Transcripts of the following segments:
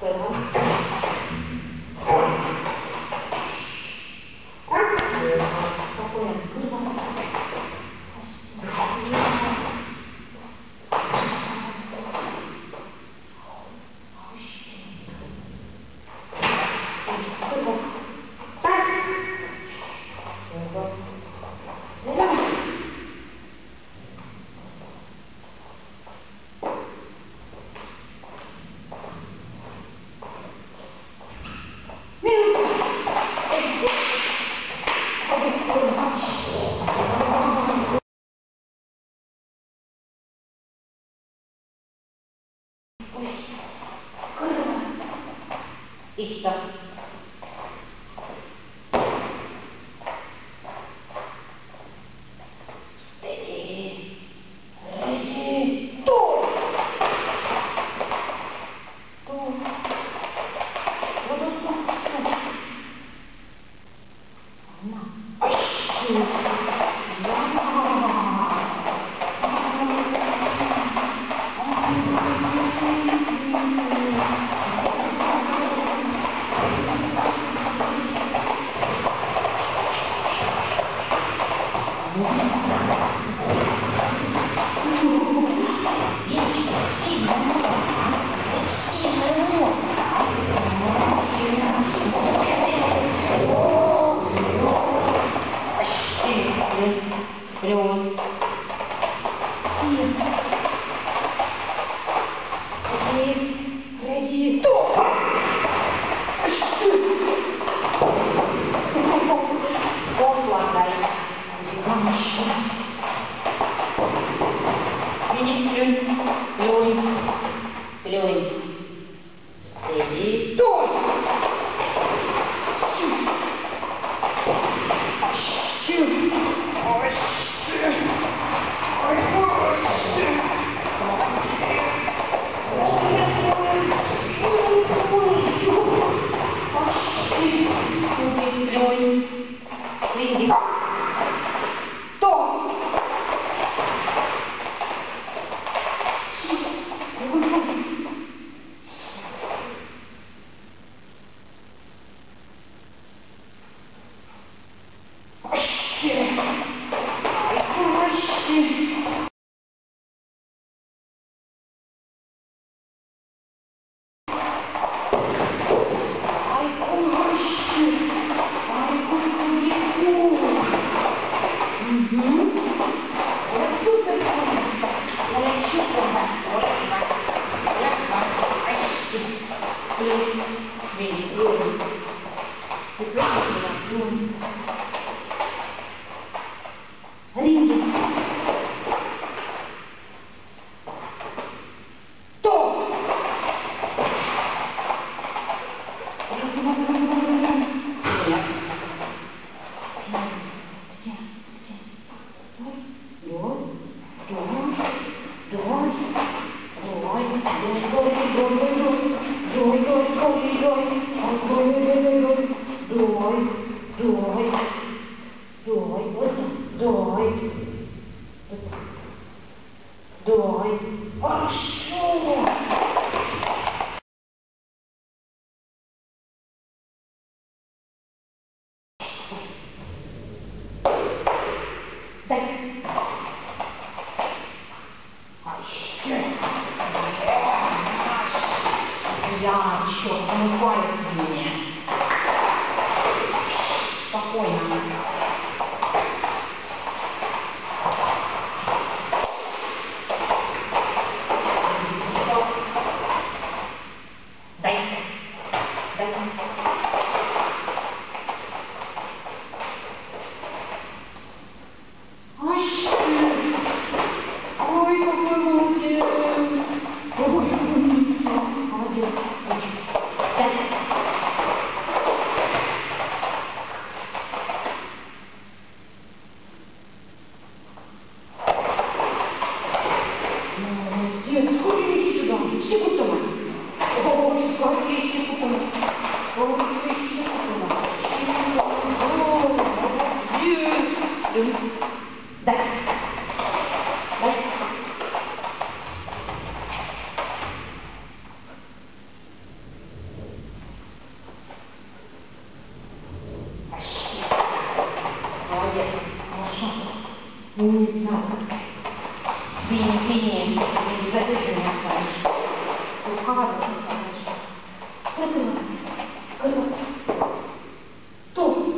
And. 行きた 그리고 угодно. Давай. Давай. Хорошо. Thank you. Рукава очень хорошо. Открывай. Открывай. Тут.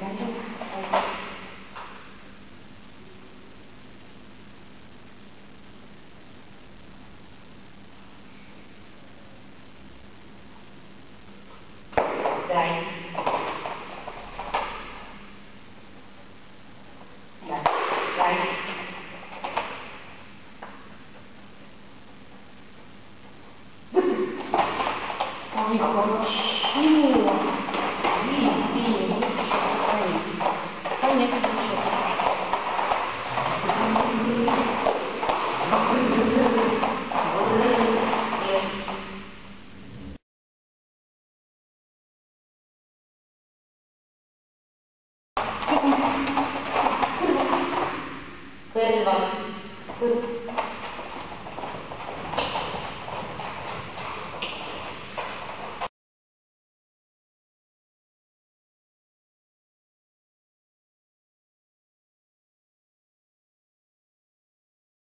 Готов? Дай. に殺し